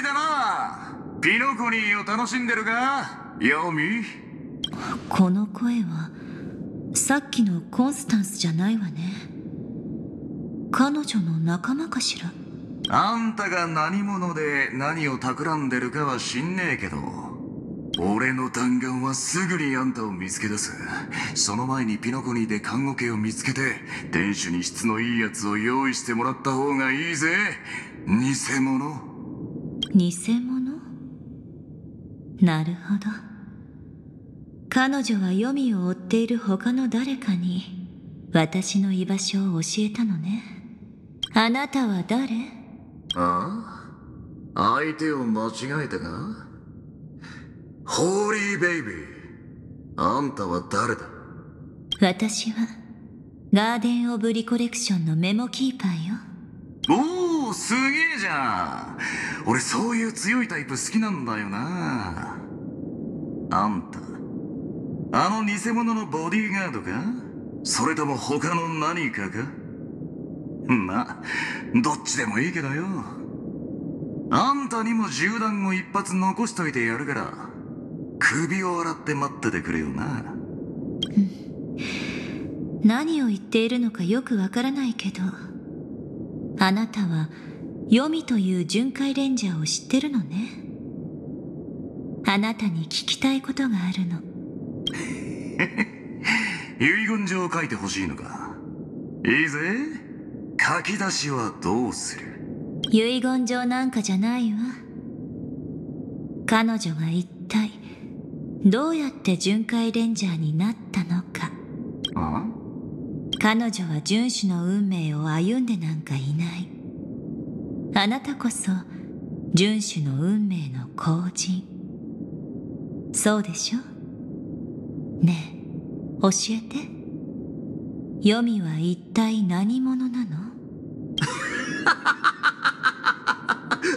りだな。ピノコニーを楽しんでるか？ヨミ？この声はさっきのコンスタンスじゃないわね。彼女の仲間かしら？あんたが何者で何を企んでるかは知んねえけど俺の弾丸はすぐにあんたを見つけ出す。その前にピノコニーで看護家を見つけて店主に質のいいやつを用意してもらった方がいいぜ。偽物偽物？なるほど。彼女は黄泉を追っている他の誰かに私の居場所を教えたのね。あなたは誰？ああ？相手を間違えたか？ホーリーベイビー。あんたは誰だ？私はガーデン・オブ・リコレクションのメモキーパーよすげえじゃん。俺そういう強いタイプ好きなんだよな。あんたあの偽物のボディーガードか？それとも他の何かか？まあどっちでもいいけどよ。あんたにも銃弾を一発残しといてやるから首を洗って待っててくれよな。何を言っているのかよくわからないけど。あなたはヨミという巡回レンジャーを知ってるのね。あなたに聞きたいことがあるの。遺言状を書いてほしいのか。いいぜ。書き出しはどうする？遺言状なんかじゃないわ。彼女が一体どうやって巡回レンジャーになったのか。あ？彼女は遵守の運命を歩んでなんかいない。あなたこそ遵守の運命の後人そうでしょ？ねえ教えて。黄泉は一体何者なの？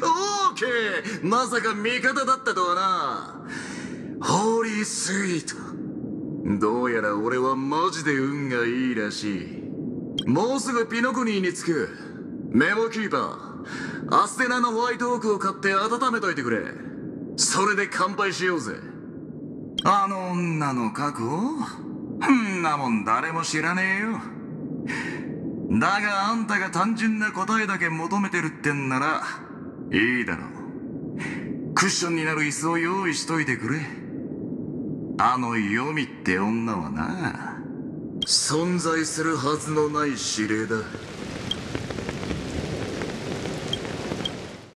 オーケーまさか味方だったとはな。ホーリースイート。どうやら俺はマジで運がいいらしい。もうすぐピノコニーに着く。メモキーパー。アステナのホワイトオークを買って温めといてくれ。それで乾杯しようぜ。あの女の過去んなもん誰も知らねえよ。だがあんたが単純な答えだけ求めてるってんならいいだろう。クッションになる椅子を用意しといてくれ。あのヨミって女はな。存在するはずのない指令だ。